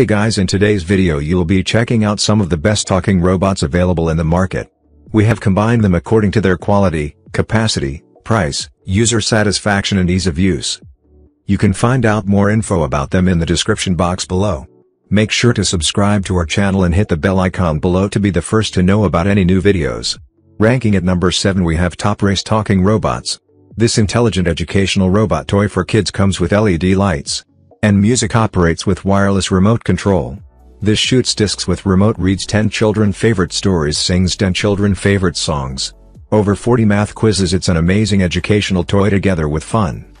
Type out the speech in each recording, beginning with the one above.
Hey guys in today's video you will be checking out some of the best talking robots available in the market. We have combined them according to their quality, capacity, price, user satisfaction and ease of use. You can find out more info about them in the description box below. Make sure to subscribe to our channel and hit the bell icon below to be the first to know about any new videos. Ranking at number 7 we have Top Race Talking Robots. This intelligent educational robot toy for kids comes with LED lights, and music operates with wireless remote control. This shoots discs with remote reads 10 children favorite stories sings 10 children favorite songs. Over 40 math quizzes it's an amazing educational toy together with fun.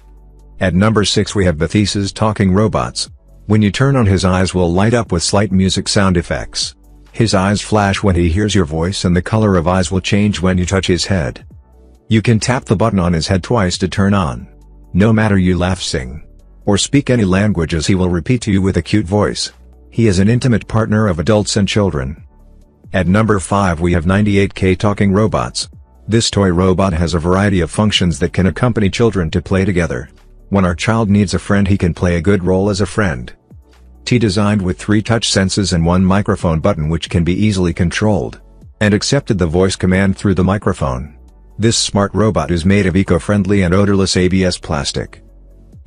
At number 6 we have Betheaces Talking Robots. When you turn on his eyes will light up with slight music sound effects. His eyes flash when he hears your voice and the color of eyes will change when you touch his head. You can tap the button on his head twice to turn on. No matter you laugh sing or speak any languages he will repeat to you with a cute voice. He is an intimate partner of adults and children. At number 5 we have 98K Talking Robots. This toy robot has a variety of functions that can accompany children to play together. When our child needs a friend he can play a good role as a friend. T designed with three touch senses and one microphone button which can be easily controlled. And accepted the voice command through the microphone. This smart robot is made of eco-friendly and odorless ABS plastic.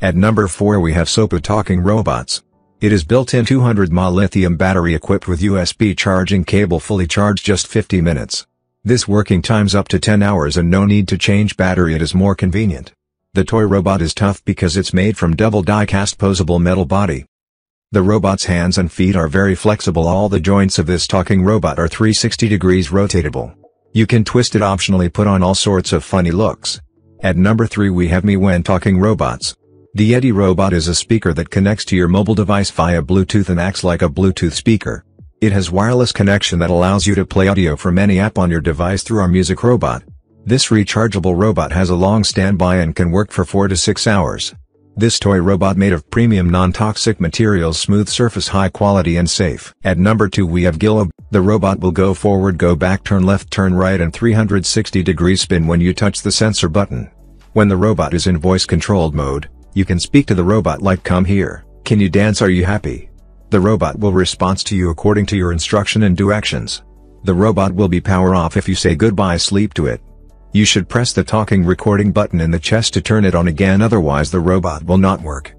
At number 4 we have Sopu Talking Robots. It is built-in 200 mAh lithium battery equipped with USB charging cable fully charged just 50 minutes. This working time's up to 10 hours and no need to change battery it is more convenient. The toy robot is tough because it's made from double die-cast posable metal body. The robot's hands and feet are very flexible all the joints of this talking robot are 360 degrees rotatable. You can twist it optionally put on all sorts of funny looks. At number 3 we have Me Miwen Talking Robots. The Yeti robot is a speaker that connects to your mobile device via Bluetooth and acts like a Bluetooth speaker. It has wireless connection that allows you to play audio from any app on your device through our music robot. This rechargeable robot has a long standby and can work for 4 to 6 hours. This toy robot made of premium non-toxic materials smooth surface high quality and safe. At number 2 we have Gillo. The robot will go forward go back turn left turn right and 360 degrees spin when you touch the sensor button. When the robot is in voice controlled mode, you can speak to the robot like come here, can you dance are you happy? The robot will respond to you according to your instruction and do actions. The robot will be power off if you say goodbye sleep to it. You should press the talking recording button in the chest to turn it on again otherwise the robot will not work.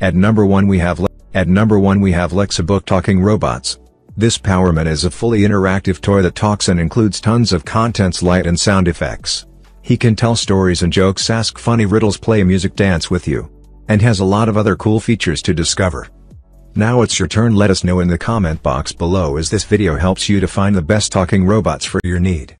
At number 1 we have Le At number 1 we have Lexibook Talking Robots. This Powerman is a fully interactive toy that talks and includes tons of contents light and sound effects. He can tell stories and jokes ask funny riddles play music dance with you. And has a lot of other cool features to discover. Now it's your turn let us know in the comment box below as this video helps you to find the best talking robots for your need.